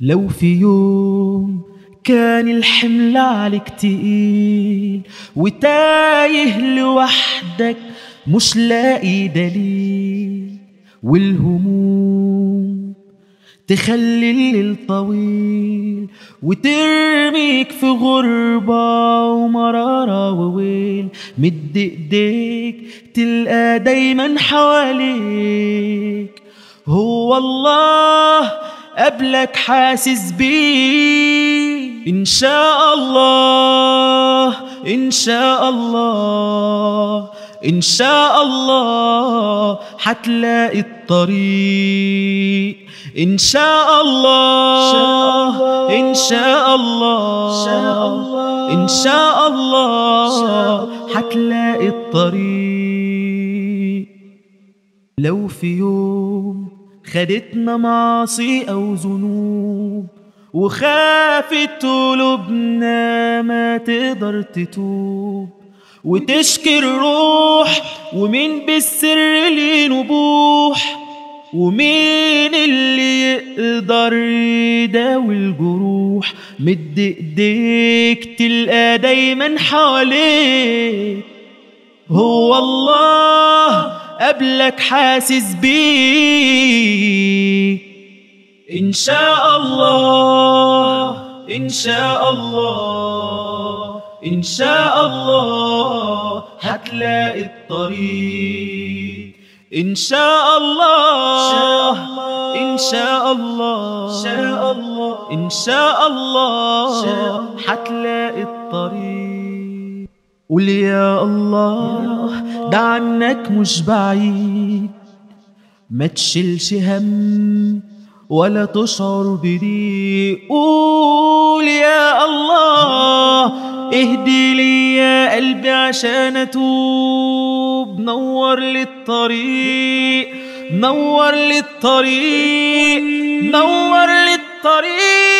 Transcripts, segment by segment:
لو في يوم كان الحمل عليك تقيل وتايه لوحدك مش لاقي دليل والهموم تخلي الليل طويل وترميك في غربة ومرارة وويل مد ايديك تلقى دايما حواليك. هو الله قبلك حاسس بيه. إن شاء الله إن شاء الله إن شاء الله حتلاقي الطريق. إن شاء الله إن شاء الله إن شاء الله حتلاقي الطريق. لو في يوم خدتنا معاصي أو ذنوب وخافت قلوبنا ما تقدر تتوب. وتشكي الروح ومين بالسر ليه نبوح ومين اللي يقدر يداوي الجروح. مد إيديك تلقى دايما حواليك هو الله. قبلك حاسس بيه إن شاء الله إن شاء الله إن شاء الله هتلاقي الطريق. إن شاء الله إن شاء الله إن شاء الله هتلاقي الطريق. قول يا الله ده عنك مش بعيد. ما تشيلش هم ولا تشعر بضيق قول يا الله اهدي لي يا قلبي عشان أتوب. نور لي الطريق نور لي الطريق نور لي الطريق.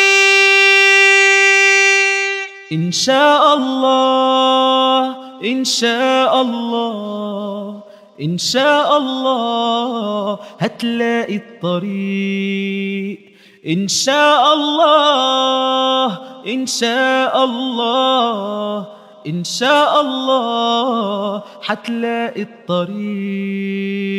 إن شاء الله إن شاء الله إن شاء الله هتلاقي الطريق. إن شاء الله إن شاء الله إن شاء الله هتلاقي الطريق.